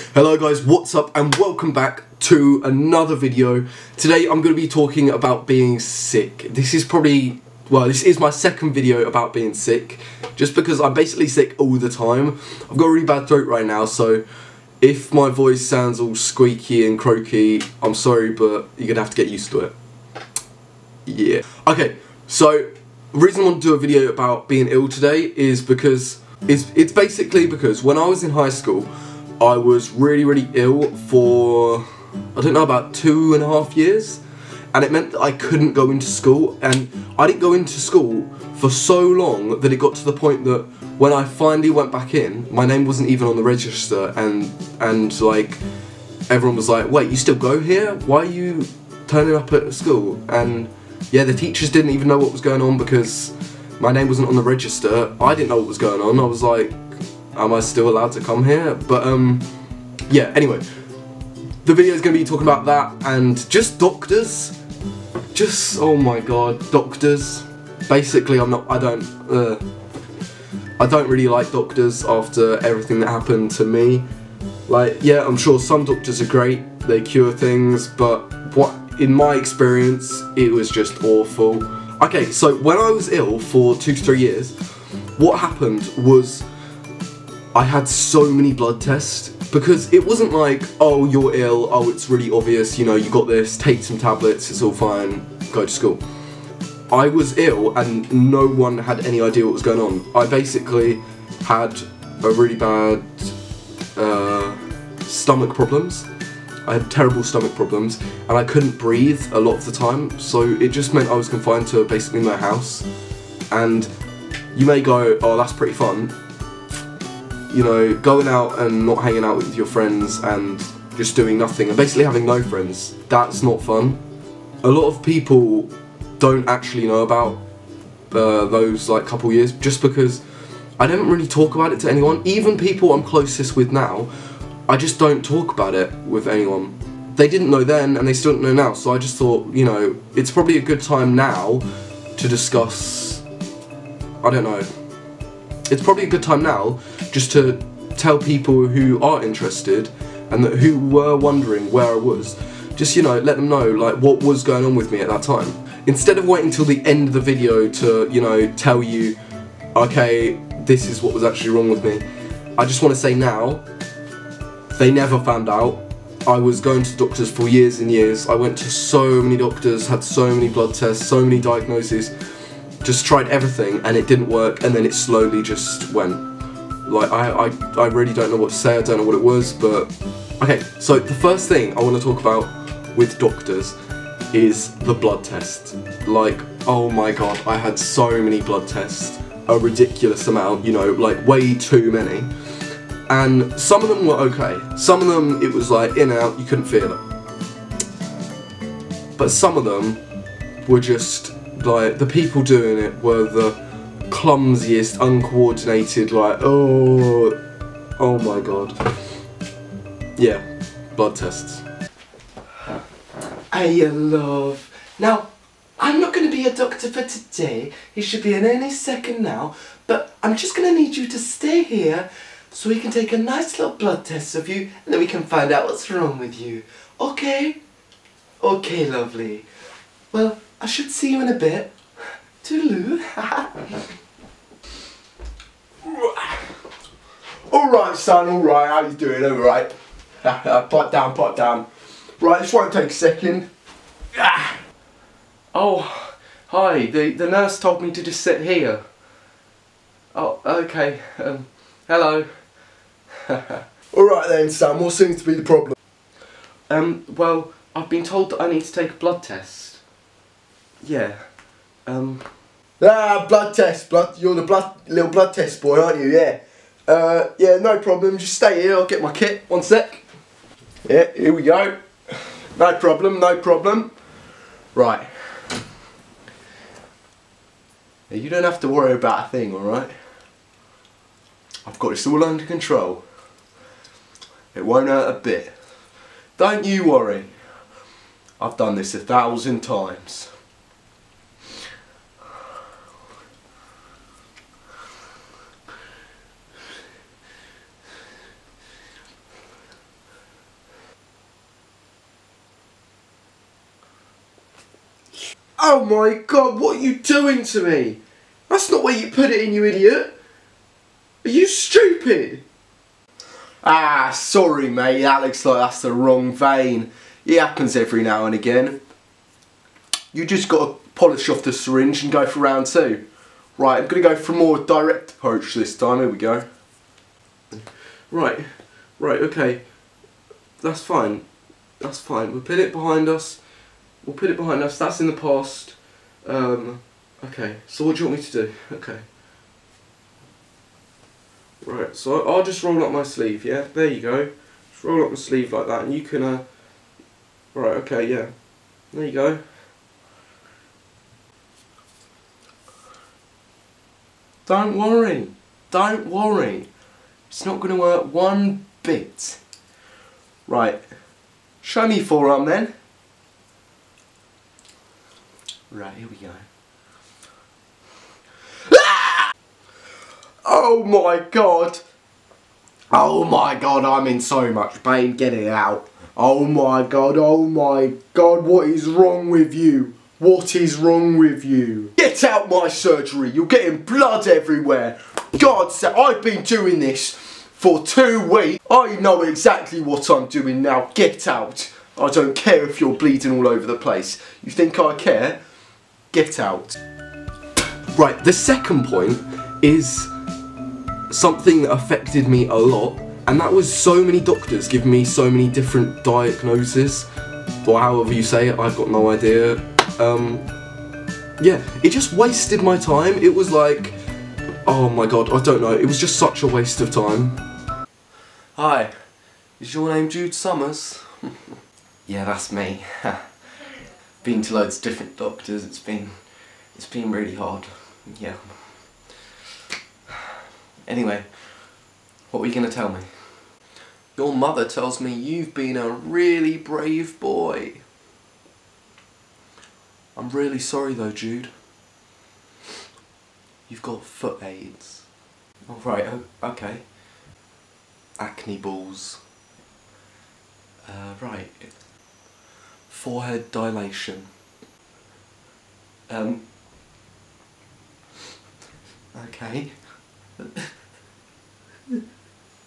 Hello guys, what's up and welcome back to another video. Today I'm going to be talking about being sick. This is probably, well this is my second video about being sick. Just because I'm basically sick all the time. I've got a really bad throat right now so if my voice sounds all squeaky and croaky, I'm sorry but you're going to have to get used to it. Yeah. Okay, so the reason I want to do a video about being ill today is because it's, it's basically because when I was in high school I was really, really ill for, I don't know, about two and a half years. And it meant that I couldn't go into school. And I didn't go into school for so long that it got to the point that when I finally went back in, my name wasn't even on the register. And, and like, everyone was like, wait, you still go here? Why are you turning up at school? And yeah, the teachers didn't even know what was going on because my name wasn't on the register. I didn't know what was going on. I was like, am I still allowed to come here? But um, yeah, anyway, the video is going to be talking about that and just doctors. Just, oh my god, doctors. Basically, I'm not, I don't, uh, I don't really like doctors after everything that happened to me. Like, yeah, I'm sure some doctors are great, they cure things, but what, in my experience, it was just awful. Okay, so when I was ill for two to three years, what happened was I had so many blood tests because it wasn't like, oh, you're ill, oh, it's really obvious, you know, you got this, take some tablets, it's all fine, go to school. I was ill and no one had any idea what was going on. I basically had a really bad uh, stomach problems. I had terrible stomach problems and I couldn't breathe a lot of the time, so it just meant I was confined to basically my house. And you may go, oh, that's pretty fun you know, going out and not hanging out with your friends and just doing nothing and basically having no friends, that's not fun. A lot of people don't actually know about uh, those like couple years just because I don't really talk about it to anyone. Even people I'm closest with now, I just don't talk about it with anyone. They didn't know then and they still don't know now, so I just thought, you know, it's probably a good time now to discuss, I don't know, it's probably a good time now just to tell people who are interested and that who were wondering where I was, just you know, let them know like what was going on with me at that time. Instead of waiting till the end of the video to, you know, tell you, okay, this is what was actually wrong with me, I just want to say now, they never found out. I was going to doctors for years and years. I went to so many doctors, had so many blood tests, so many diagnoses just tried everything and it didn't work and then it slowly just went. Like, I, I, I really don't know what to say, I don't know what it was, but... Okay, so the first thing I want to talk about with doctors is the blood test. Like, oh my god, I had so many blood tests. A ridiculous amount, you know, like way too many. And some of them were okay. Some of them, it was like in out, you couldn't feel it. But some of them were just like the people doing it were the clumsiest, uncoordinated, like oh, oh my god. Yeah, blood tests. Hey, love. Now, I'm not going to be a doctor for today. He should be in any second now. But I'm just going to need you to stay here so we can take a nice little blood test of you and then we can find out what's wrong with you. Okay? Okay, lovely. Well, I should see you in a bit. Toodaloo. alright son, alright, how you doing? Alright. pot down, pot down. Right, this won't take a second. Oh, hi. The, the nurse told me to just sit here. Oh, okay. Um, hello. alright then son, what seems to be the problem? Um, well, I've been told that I need to take a blood test. Yeah. Um. Ah, blood test. Blood. You're the blood little blood test boy, aren't you? Yeah. Uh, yeah, no problem. Just stay here. I'll get my kit. One sec. Yeah, here we go. No problem. No problem. Right. Now, you don't have to worry about a thing, all right? I've got this all under control. It won't hurt a bit. Don't you worry. I've done this a thousand times. Oh my god, what are you doing to me? That's not where you put it in, you idiot. Are you stupid? Ah, sorry mate, that looks like that's the wrong vein. It happens every now and again. You just got to polish off the syringe and go for round two. Right, I'm to go for a more direct approach this time. Here we go. Right, right, okay. That's fine. That's fine. We'll put it behind us. We'll put it behind us. That's in the past. Um, okay, so what do you want me to do? Okay. Right, so I'll just roll up my sleeve, yeah? There you go. Just roll up my sleeve like that and you can, uh... Right, okay, yeah. There you go. Don't worry. Don't worry. It's not going to work one bit. Right. Show me forearm then. Right, here we go. Ah! Oh my god! Oh my god, I'm in so much pain. Get it out. Oh my god, oh my god, what is wrong with you? What is wrong with you? Get out my surgery, you're getting blood everywhere. God, I've been doing this for two weeks. I know exactly what I'm doing now. Get out. I don't care if you're bleeding all over the place. You think I care? Get out. Right, the second point is something that affected me a lot, and that was so many doctors giving me so many different diagnoses, or however you say it, I've got no idea. Um, yeah, it just wasted my time. It was like, oh my god, I don't know, it was just such a waste of time. Hi, is your name Jude Somers? yeah, that's me. been to loads of different doctors. It's been, it's been really hard. Yeah. Anyway, what were you going to tell me? Your mother tells me you've been a really brave boy. I'm really sorry though, Jude. You've got foot aids. Oh, right, okay. Acne balls. Uh, right. Forehead dilation. Um. Okay.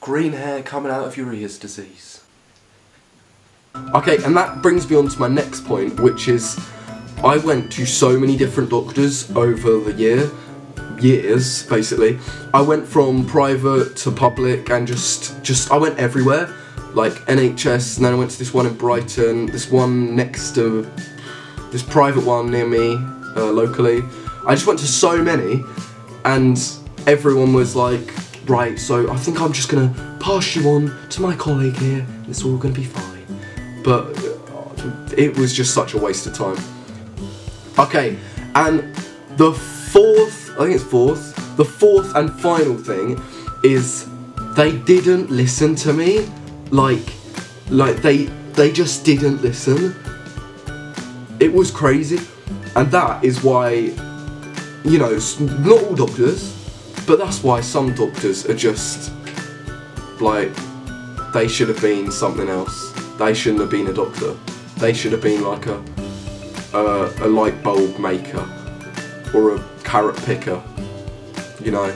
Green hair coming out of your ears disease. Okay, and that brings me on to my next point, which is I went to so many different doctors over the year, years basically. I went from private to public and just, just I went everywhere, like NHS, and then I went to this one in Brighton, this one next to this private one near me, uh, locally. I just went to so many, and everyone was like, right, so I think I'm just gonna pass you on to my colleague here, it's all gonna be fine. But uh, it was just such a waste of time. Okay, and the fourth, I think it's fourth, the fourth and final thing is they didn't listen to me. Like, like they they just didn't listen. It was crazy, and that is why, you know, not all doctors, but that's why some doctors are just like they should have been something else. They shouldn't have been a doctor. They should have been like a a, a light bulb maker or a carrot picker. You know,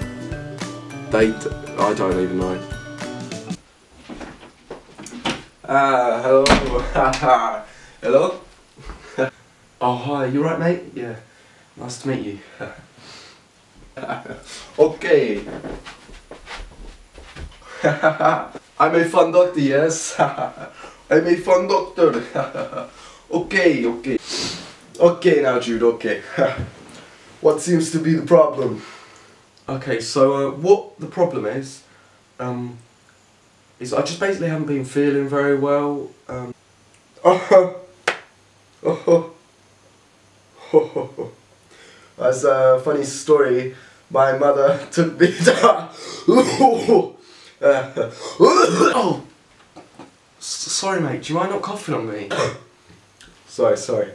they. I don't even know. Ah, hello. hello? Oh hi, you right, mate? Yeah, nice to meet you. okay. I'm a fun doctor, yes. I'm a fun doctor. okay, okay. Okay now, Jude, okay. what seems to be the problem? Okay, so uh, what the problem is, um, is I just basically haven't been feeling very well. Um, Oh, oh, oh, That's a funny story. My mother took me to. oh, sorry, mate. Do you mind not coughing on me? sorry, sorry.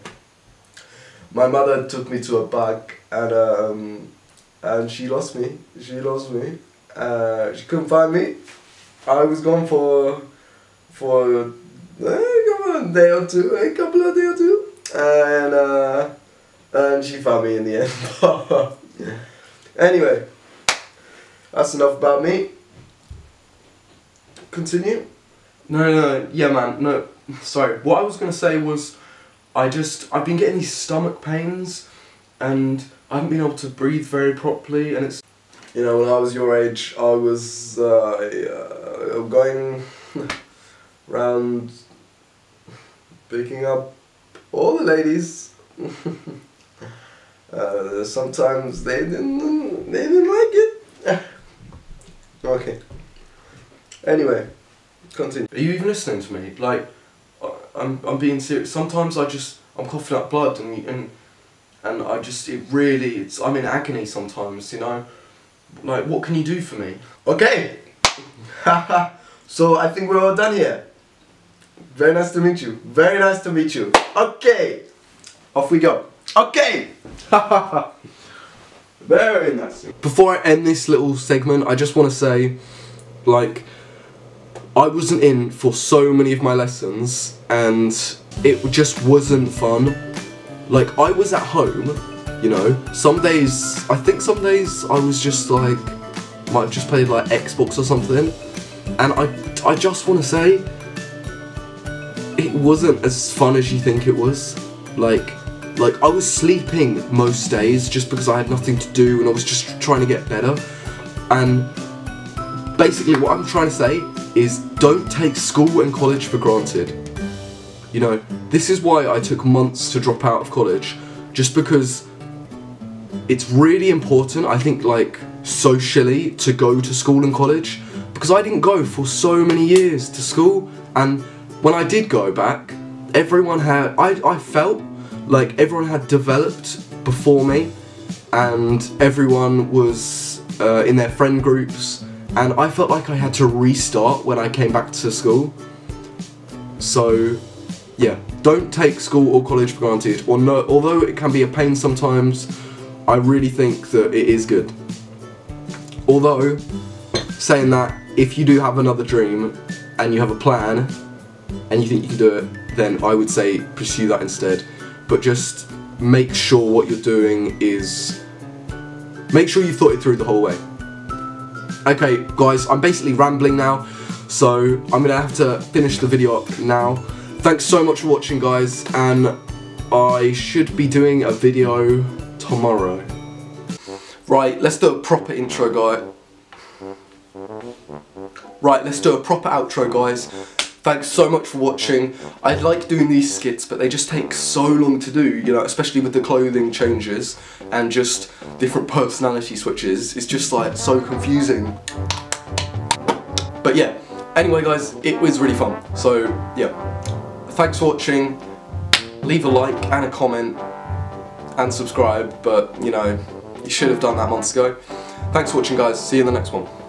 My mother took me to a park and um, and she lost me. She lost me. Uh, she couldn't find me. I was gone for for a couple day or two, a couple of day or two, and uh, and she found me in the end. anyway, that's enough about me. Continue. No, no, no, yeah, man. No, sorry. What I was gonna say was, I just I've been getting these stomach pains, and I haven't been able to breathe very properly, and it's You know, when I was your age, I was uh, uh, going round picking up all the ladies. uh, sometimes they didn't, they didn't like it. okay. Anyway, continue. Are you even listening to me? Like, I'm, I'm being serious. Sometimes I just, I'm coughing up blood and, and, and I just, it really, it's, I'm in agony sometimes, you know? Like, what can you do for me? Okay. so I think we're all done here. Very nice to meet you. Very nice to meet you. Okay. Off we go. Okay. Very nice. Before I end this little segment, I just want to say, like, I wasn't in for so many of my lessons and it just wasn't fun. Like, I was at home, you know, some days, I think some days I was just like, might have just played like Xbox or something, and I, I just want to say, it wasn't as fun as you think it was. Like, like I was sleeping most days just because I had nothing to do and I was just trying to get better. And basically, what I'm trying to say is don't take school and college for granted. You know, this is why I took months to drop out of college, just because it's really important, I think, like socially, to go to school and college. Because I didn't go for so many years to school, and when I did go back, everyone had, I, I felt like everyone had developed before me, and everyone was uh, in their friend groups, and I felt like I had to restart when I came back to school. So, yeah, don't take school or college for granted. Or no, although it can be a pain sometimes, I really think that it is good. Although, saying that, if you do have another dream and you have a plan and you think you can do it, then I would say pursue that instead. But just make sure what you're doing is. Make sure you thought it through the whole way. Okay, guys, I'm basically rambling now, so I'm gonna have to finish the video up now. Thanks so much for watching, guys, and I should be doing a video tomorrow. Right, let's do a proper intro, guy. Right, let's do a proper outro, guys. Thanks so much for watching. I like doing these skits, but they just take so long to do, you know, especially with the clothing changes and just different personality switches. It's just like so confusing. But yeah, anyway guys, it was really fun. So yeah, thanks for watching. Leave a like and a comment and subscribe, but you know, you should have done that months ago. Thanks for watching guys, see you in the next one.